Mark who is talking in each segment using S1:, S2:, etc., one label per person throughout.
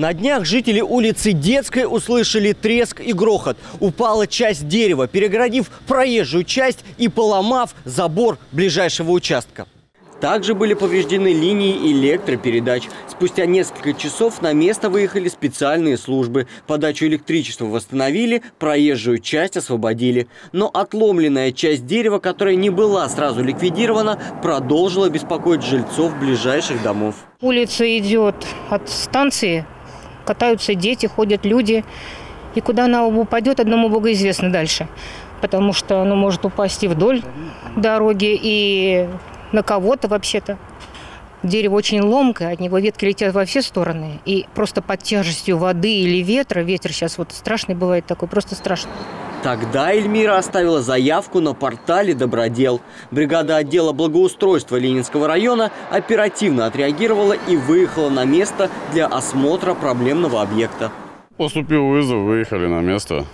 S1: На днях жители улицы Детской услышали треск и грохот. Упала часть дерева, перегородив проезжую часть и поломав забор ближайшего участка. Также были повреждены линии электропередач. Спустя несколько часов на место выехали специальные службы. Подачу электричества восстановили, проезжую часть освободили. Но отломленная часть дерева, которая не была сразу ликвидирована, продолжила беспокоить жильцов ближайших домов.
S2: Улица идет от станции, катаются дети, ходят люди. И куда она упадет, одному Богу известно дальше. Потому что оно может упасть и вдоль дороги, и на кого-то вообще-то. Дерево очень ломкое, от него ветки летят во все стороны. И просто под тяжестью воды или ветра, ветер сейчас вот страшный бывает такой, просто страшно.
S1: Тогда Эльмира оставила заявку на портале «Добродел». Бригада отдела благоустройства Ленинского района оперативно отреагировала и выехала на место для осмотра проблемного объекта.
S3: Поступил вызов, выехали на место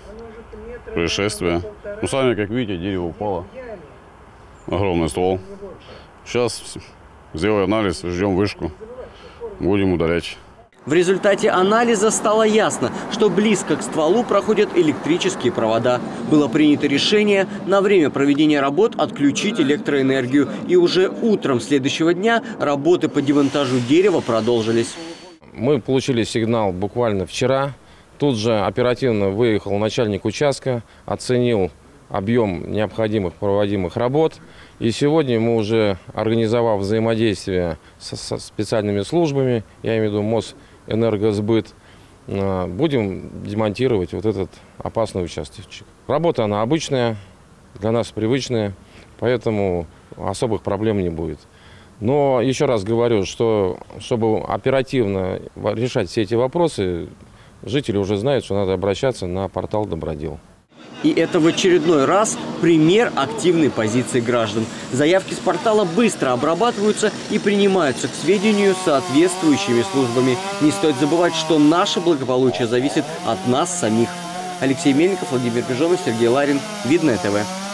S3: происшествия. Ну, сами, как видите, дерево упало. Огромный ствол. Сейчас сделаем анализ, ждем вышку. Будем удалять.
S1: В результате анализа стало ясно, что близко к стволу проходят электрические провода. Было принято решение на время проведения работ отключить электроэнергию. И уже утром следующего дня работы по демонтажу дерева продолжились.
S4: Мы получили сигнал буквально вчера. Тут же оперативно выехал начальник участка, оценил объем необходимых проводимых работ. И сегодня мы уже, организовав взаимодействие со, специальными службами, я имею в виду Мосэнергосбыт, э, будем демонтировать вот этот опасный участочек. Работа она обычная, для нас привычная, поэтому особых проблем не будет. Но еще раз говорю, что чтобы оперативно решать все эти вопросы, жители уже знают, что надо обращаться на портал Добродел.
S1: И это в очередной раз пример активной позиции граждан. Заявки с портала быстро обрабатываются и принимаются к сведению соответствующими службами. Не стоит забывать, что наше благополучие зависит от нас самих. Алексей Мельников, Владимир Бежонов, Сергей Ларин. Видное ТВ.